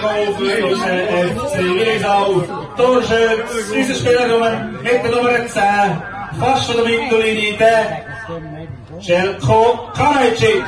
geholfen ist der FC Willisau. Torschütz, unser Spielernummer mit der Nummer 10, fast von der Mittellinie, der Jelko Karajczyk.